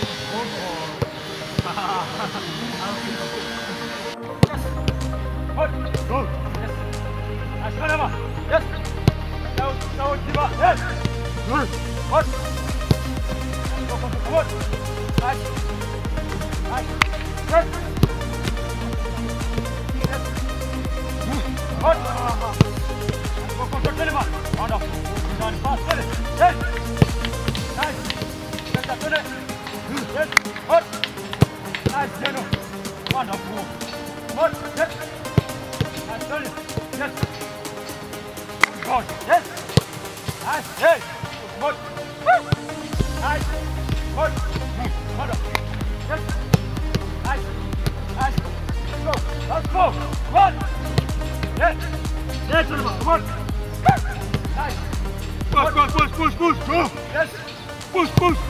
Nice! that n i c h push, push.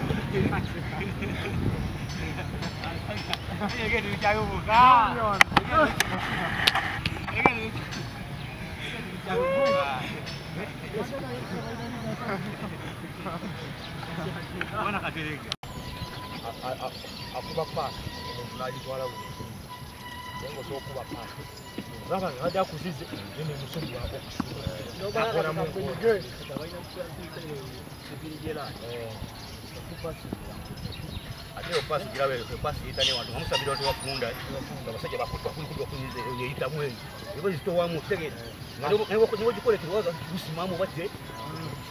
얘게 늦자고 볼까? 얘게 늦자고 볼까? wana katereke akuba paaka nagitwala buli ngosobola okuba paaka raba nga ajja kuzize ene musumbi wako akola mu nkola kupasi. Ati kupasi kila wewe kupasi ita ni watu. Hamsa bidoto wa kunda. Kama sasa jaba kutoa kuni kwa kuni zetu ni ita mwezi. Hivyo zito wa mu sege. Na nyo nyo kujikole kwa kusimama wa